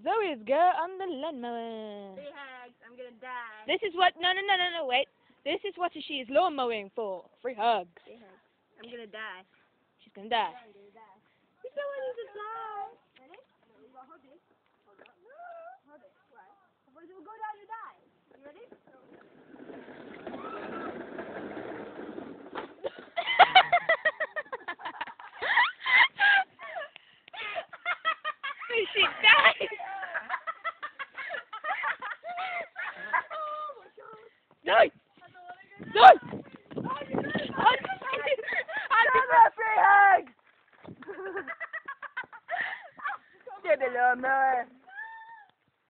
Zoe's girl on the lawnmower. Three hugs. I'm gonna die. This is what, no, no, no, no, no, wait. This is what she is lawn mowing for. Free hugs. Three hugs. I'm gonna die. She's gonna die. She died. Die! Die! Free hugs! Get the lawnmower.